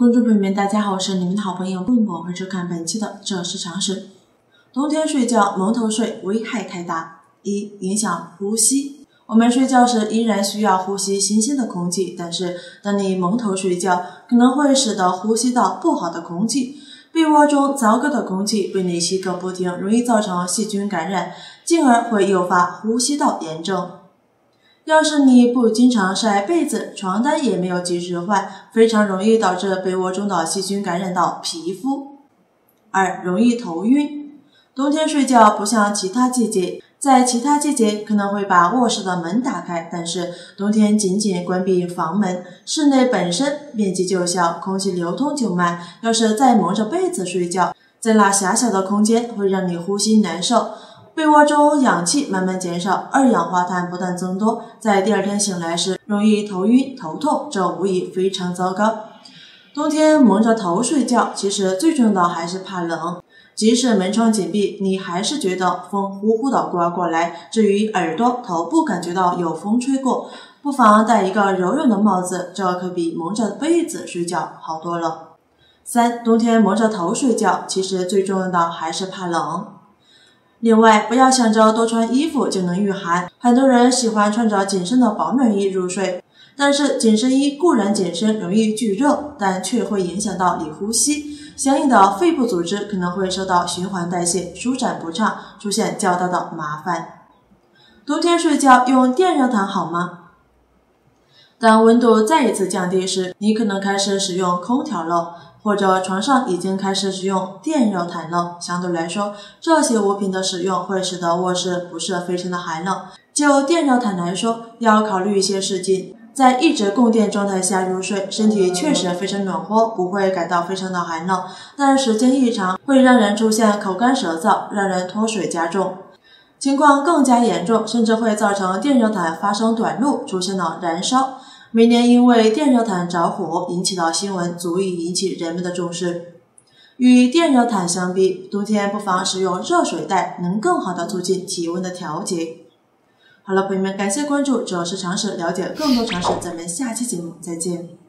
观众朋友们，大家好，我是你们的好朋友蹦蹦，欢迎收看本期的这是常识。冬天睡觉蒙头睡危害太大，一影响呼吸。我们睡觉时依然需要呼吸新鲜的空气，但是当你蒙头睡觉，可能会使得呼吸道不好的空气，被窝中糟糕的空气被你吸个不停，容易造成细菌感染，进而会诱发呼吸道炎症。要是你不经常晒被子，床单也没有及时换，非常容易导致被窝中的细菌感染到皮肤。二、容易头晕。冬天睡觉不像其他季节，在其他季节可能会把卧室的门打开，但是冬天仅仅关闭房门，室内本身面积就小，空气流通就慢。要是再蒙着被子睡觉，在那狭小的空间会让你呼吸难受。被窝中氧气慢慢减少，二氧化碳不断增多，在第二天醒来时容易头晕头痛，这无疑非常糟糕。冬天蒙着头睡觉，其实最重要的还是怕冷。即使门窗紧闭，你还是觉得风呼呼的刮过来。至于耳朵、头部感觉到有风吹过，不妨戴一个柔软的帽子，这可比蒙着被子睡觉好多了。三，冬天蒙着头睡觉，其实最重要的还是怕冷。另外，不要想着多穿衣服就能御寒。很多人喜欢穿着紧身的保暖衣入睡，但是紧身衣固然紧身，容易聚热，但却会影响到你呼吸，相应的肺部组织可能会受到循环代谢舒展不畅，出现较大的麻烦。冬天睡觉用电热毯好吗？当温度再一次降低时，你可能开始使用空调了。或者床上已经开始使用电热毯了，相对来说，这些物品的使用会使得卧室不是非常的寒冷。就电热毯来说，要考虑一些事情。在一直供电状态下入睡，身体确实非常暖和，不会感到非常的寒冷，但时间一长会让人出现口干舌燥，让人脱水加重，情况更加严重，甚至会造成电热毯发生短路，出现了燃烧。每年因为电热毯着火引起的新闻足以引起人们的重视。与电热毯相比，冬天不妨使用热水袋，能更好的促进体温的调节。好了，朋友们，感谢关注，主要是常识，了解更多常识，咱们下期节目再见。